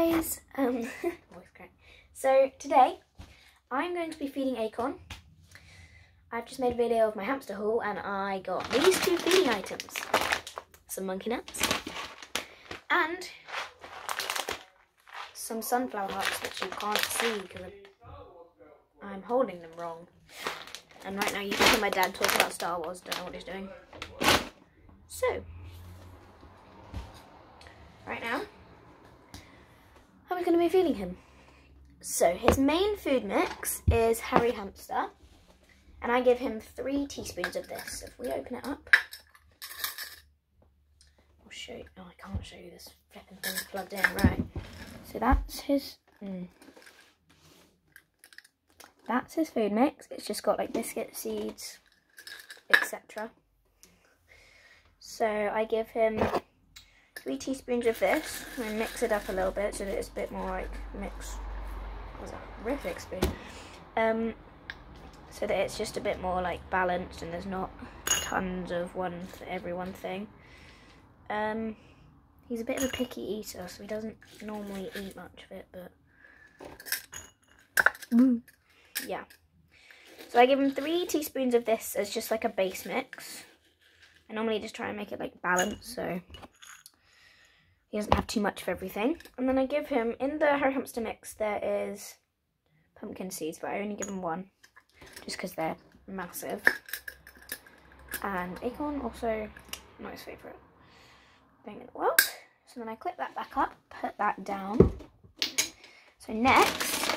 guys. Um. So today I'm going to be feeding Acorn. I've just made a video of my hamster haul and I got these two feeding items. Some monkey nuts and some sunflower hearts which you can't see because I'm holding them wrong. And right now you can hear my dad talk about Star Wars, don't know what he's doing. So, right now, we going to be feeding him? So, his main food mix is Harry Hamster, and I give him three teaspoons of this. If we open it up, I'll show you. Oh, I can't show you this flipping thing plugged in, right. So that's his, mm, that's his food mix. It's just got like biscuit seeds, etc. So I give him three teaspoons of this and mix it up a little bit so that it's a bit more like mix. Was a horrific spoon? Um, so that it's just a bit more like balanced and there's not tons of one for every one thing. Um, he's a bit of a picky eater, so he doesn't normally eat much of it, but. Mm yeah. So I give him three teaspoons of this as just like a base mix. I normally just try and make it like balanced so he doesn't have too much of everything. And then I give him, in the Harry Hamster mix, there is pumpkin seeds, but I only give him one just because they're massive. And Acorn, also not his favourite thing in the world. So then I clip that back up, put that down. So next,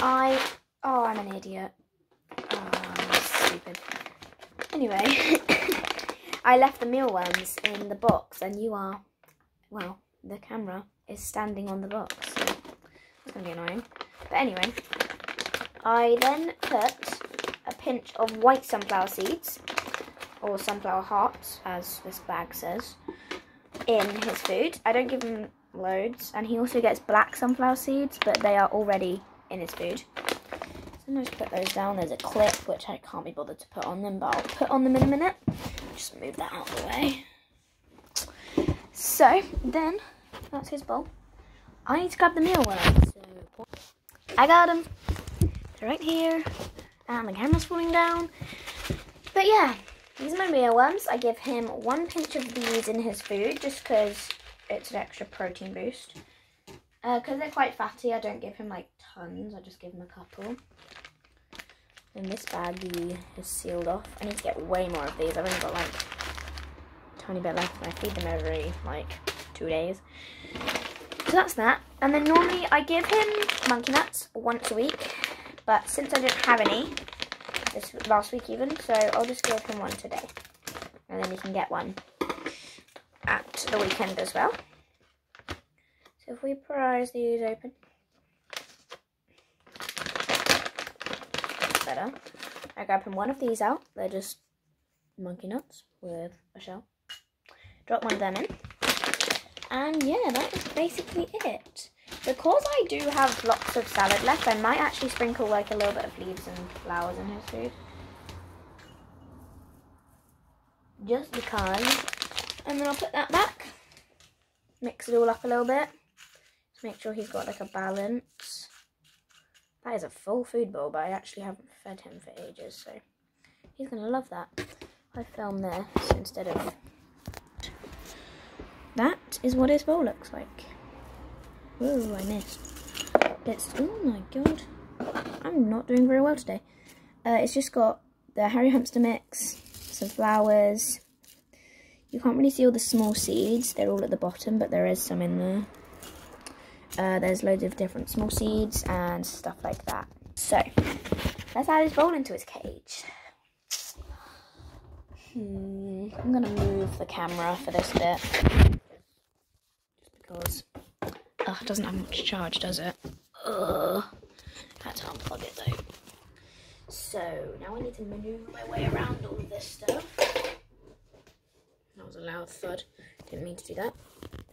I Oh, I'm an idiot. Oh, I'm stupid. Anyway, I left the mealworms in the box and you are, well, the camera is standing on the box, so it's going to be annoying. But anyway, I then put a pinch of white sunflower seeds, or sunflower hearts, as this bag says, in his food. I don't give him loads, and he also gets black sunflower seeds, but they are already in his food. I'm just put those down. There's a clip, which I can't be bothered to put on them, but I'll put on them in a minute. Just move that out of the way. So, then, that's his bowl. I need to grab the mealworms. So, I got them. They're right here. And the camera's falling down. But yeah, these are my mealworms. I give him one pinch of these in his food, just because it's an extra protein boost. Because uh, they're quite fatty, I don't give him like tons, I just give him a couple. And this baggie is sealed off. I need to get way more of these. I've only got like tiny bit left and I feed them every like two days. So that's that. And then normally I give him monkey nuts once a week. But since I didn't have any this last week even, so I'll just give him one today. And then he can get one at the weekend as well. So if we prise these open, better. I grab him one of these out. They're just monkey nuts with a shell. Drop one of them in. And yeah, that is basically it. Because I do have lots of salad left, I might actually sprinkle like a little bit of leaves and flowers in his food. Just because. And then I'll put that back. Mix it all up a little bit. Just make sure he's got like a balance. That is a full food bowl, but I actually haven't fed him for ages, so he's going to love that. I filmed this instead of... That is what his bowl looks like. Whoa, I missed. It's... Oh my god. I'm not doing very well today. Uh, it's just got the Harry Hamster mix, some flowers. You can't really see all the small seeds. They're all at the bottom, but there is some in there. Uh, there's loads of different small seeds and stuff like that. So, let's add his bowl into his cage. Hmm, I'm going to move the camera for this bit. Because oh, it doesn't have much charge, does it? Ugh. Had to unplug it though. So, now I need to maneuver my way around all of this stuff. That was a loud thud. Didn't mean to do that.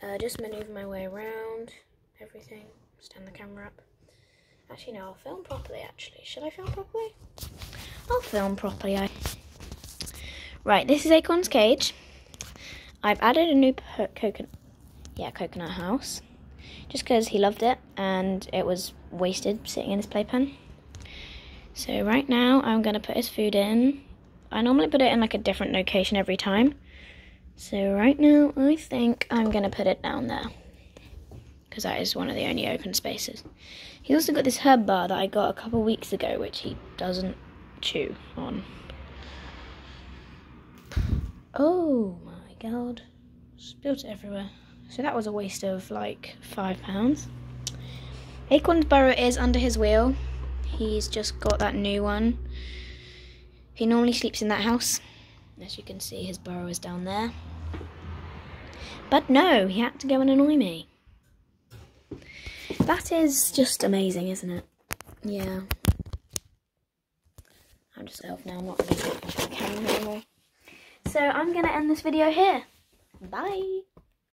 Uh, just maneuver my way around everything. Stand the camera up. Actually, no, I'll film properly, actually. Should I film properly? I'll film properly. I... Right, this is Acorn's cage. I've added a new coconut, yeah, coconut house. just because he loved it and it was wasted sitting in his playpen. So right now I'm going to put his food in. I normally put it in like a different location every time. So right now I think I'm going to put it down there. Because that is one of the only open spaces. He also got this herb bar that I got a couple weeks ago, which he doesn't chew on. Oh my god. Spilled it everywhere. So that was a waste of like five pounds. Acorn's burrow is under his wheel. He's just got that new one. He normally sleeps in that house. As you can see, his burrow is down there. But no, he had to go and annoy me. That is just amazing, isn't it? Yeah. I'm just elf now, I'm not going to camera anymore. So I'm going to end this video here. Bye.